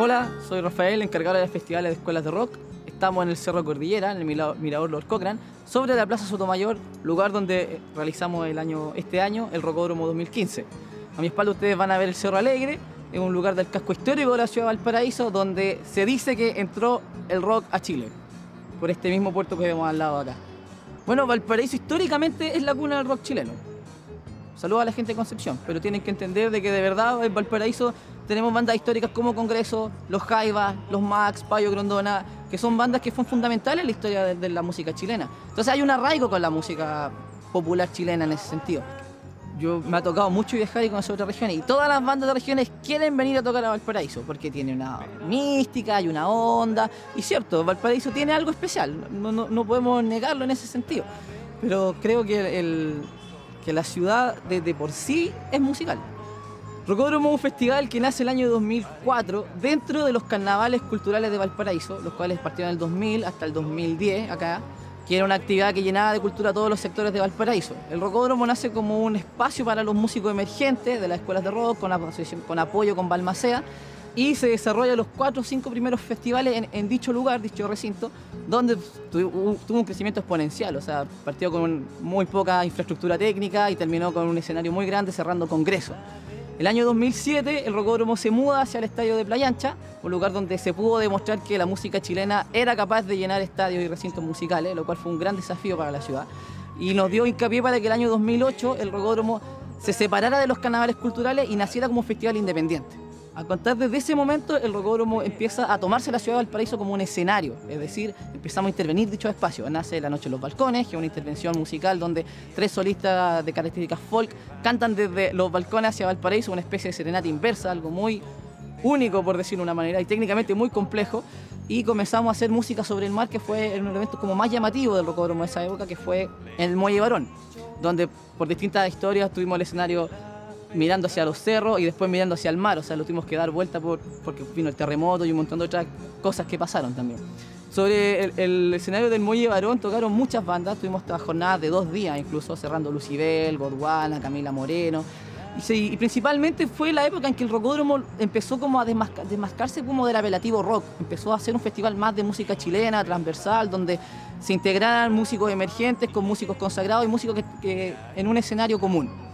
Hola, soy Rafael, encargado de festivales de escuelas de rock. Estamos en el Cerro Cordillera, en el Mirador Lord Cochrane, sobre la Plaza Sotomayor, lugar donde realizamos el año, este año el Rocódromo 2015. A mi espalda ustedes van a ver el Cerro Alegre, es un lugar del casco histórico de la ciudad de Valparaíso, donde se dice que entró el rock a Chile, por este mismo puerto que vemos al lado acá. Bueno, Valparaíso históricamente es la cuna del rock chileno. Saludos a la gente de Concepción, pero tienen que entender de que de verdad Valparaíso tenemos bandas históricas como Congreso, Los Jaivas, Los Max, Payo Grondona, que son bandas que son fundamentales en la historia de, la música chilena. Entonces hay un arraigo con la música popular chilena en ese sentido. Yo me ha tocado mucho viajar y conocer otras regiones y todas las bandas de regiones quieren venir a tocar a Valparaíso porque tiene una mística, hay una onda y cierto, Valparaíso tiene algo especial, no, podemos negarlo en ese sentido, pero creo que, la ciudad de, de por sí es musical. Rocódromo es un festival que nace el año 2004 dentro de los carnavales culturales de Valparaíso, los cuales partieron del 2000 hasta el 2010 acá, que era una actividad que llenaba de cultura todos los sectores de Valparaíso. El Rocódromo nace como un espacio para los músicos emergentes de las escuelas de rock, con, con apoyo con Balmacea, y se desarrolla los cuatro o cinco primeros festivales en, dicho lugar, dicho recinto, donde tuvo, un crecimiento exponencial, o sea, partió con muy poca infraestructura técnica y terminó con un escenario muy grande cerrando congresos. El año 2007 el Rocódromo se muda hacia el estadio de Playa Ancha, un lugar donde se pudo demostrar que la música chilena era capaz de llenar estadios y recintos musicales, lo cual fue un gran desafío para la ciudad. Y nos dio hincapié para que el año 2008 el Rocódromo se separara de los carnavales culturales y naciera como festival independiente. A contar desde ese momento, el Rocódromo empieza a tomarse la ciudad del paraíso como un escenario, es decir, empezamos a intervenir dicho espacio. Nace La Noche en los Balcones, que es una intervención musical donde tres solistas de características folk cantan desde los balcones hacia Valparaíso, una especie de serenata inversa, algo muy único, por decirlo de una manera, y técnicamente muy complejo. Y comenzamos a hacer música sobre el mar, que fue un evento como más llamativo del Rocódromo de esa época, que fue el Muelle Barón, donde por distintas historias tuvimos el escenario mirando hacia los cerros y después mirando hacia el mar, o sea, lo tuvimos que dar vuelta por, porque vino el terremoto y un montón de otras cosas que pasaron también. Sobre el, escenario del Muelle Barón tocaron muchas bandas, tuvimos esta jornada de dos días incluso, cerrando Lucibel, Godwana, Camila Moreno, y, principalmente fue la época en que el rocódromo empezó como a desmascarse como del apelativo rock, empezó a ser un festival más de música chilena, transversal, donde se integraran músicos emergentes con músicos consagrados y músicos que en un escenario común.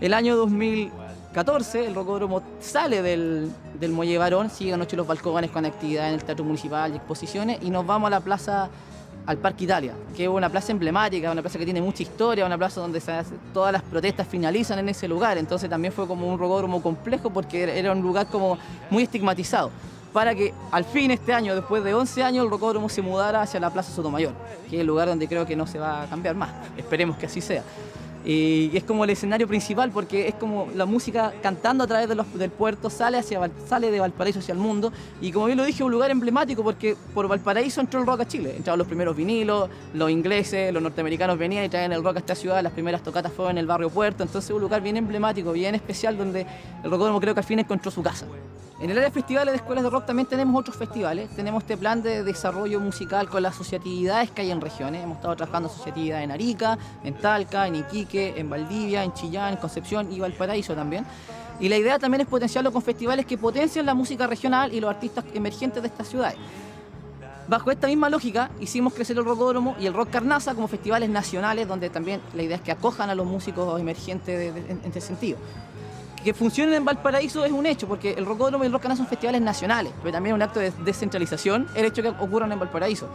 El año 2014 el Rocódromo sale del, del Muelle Barón, sigue anoche los balcones con actividad en el Teatro Municipal y exposiciones y nos vamos a la plaza, al Parque Italia, que es una plaza emblemática, una plaza que tiene mucha historia, una plaza donde todas las protestas finalizan en ese lugar, entonces también fue como un rocódromo complejo porque era un lugar como muy estigmatizado para que al fin este año, después de 11 años, el rocódromo se mudara hacia la Plaza Sotomayor, que es el lugar donde creo que no se va a cambiar más. Esperemos que así sea. Y es como el escenario principal porque es como la música cantando a través del puerto sale, hacia, sale de Valparaíso hacia el mundo. Y como bien lo dije, un lugar emblemático porque por Valparaíso entró el rock a Chile. Entraron los primeros vinilos, los ingleses, los norteamericanos venían y traían el rock a esta ciudad. Las primeras tocatas fueron en el barrio Puerto. Entonces un lugar bien emblemático, bien especial donde el rocódromo creo que al fin encontró su casa. En el área de festivales de escuelas de rock también tenemos otros festivales. Tenemos este plan de desarrollo musical con las asociatividades que hay en regiones. Hemos estado trabajando asociatividad en Arica, en Talca, en Iquique, en Valdivia, en Chillán, en Concepción y Valparaíso también. Y la idea también es potenciarlo con festivales que potencian la música regional y los artistas emergentes de estas ciudades. Bajo esta misma lógica, hicimos crecer el Rocódromo y el Rock Carnaza como festivales nacionales, donde también la idea es que acojan a los músicos emergentes en este sentido que funcionen en Valparaíso es un hecho, porque el Rocódromo y el Rock son festivales nacionales, pero también es un acto de descentralización el hecho que ocurran en Valparaíso.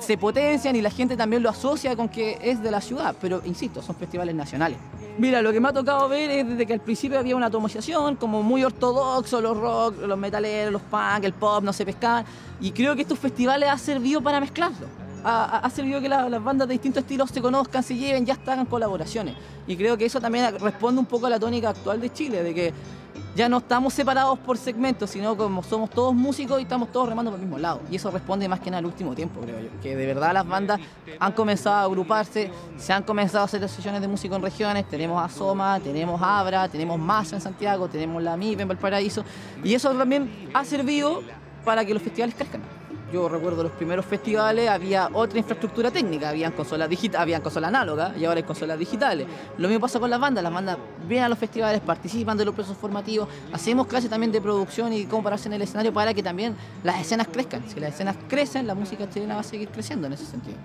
Se potencian y la gente también lo asocia con que es de la ciudad, pero insisto, son festivales nacionales. Mira, lo que me ha tocado ver es desde que al principio había una atomización, como muy ortodoxo, los rock, los metaleros, los punk, el pop, no se pescaban, y creo que estos festivales han servido para mezclarlo ha, servido que las bandas de distintos estilos se conozcan, se lleven, ya están en colaboraciones. Y creo que eso también responde un poco a la tónica actual de Chile, de que ya no estamos separados por segmentos, sino como somos todos músicos y estamos todos remando por el mismo lado. Y eso responde más que nada al último tiempo, creo yo. Que de verdad las bandas han comenzado a agruparse, se han comenzado a hacer sesiones de música en regiones. Tenemos a Soma, tenemos Abra, tenemos Massa en Santiago, tenemos la MIP en Valparaíso. Y eso también ha servido para que los festivales crezcan. Yo recuerdo los primeros festivales, había otra infraestructura técnica, habían consolas digitales, habían consolas análogas y ahora hay consolas digitales. Lo mismo pasa con las bandas, las bandas vienen a los festivales, participan de los procesos formativos, hacemos clases también de producción y cómo pararse en el escenario para que también las escenas crezcan. Si las escenas crecen, la música chilena va a seguir creciendo en ese sentido.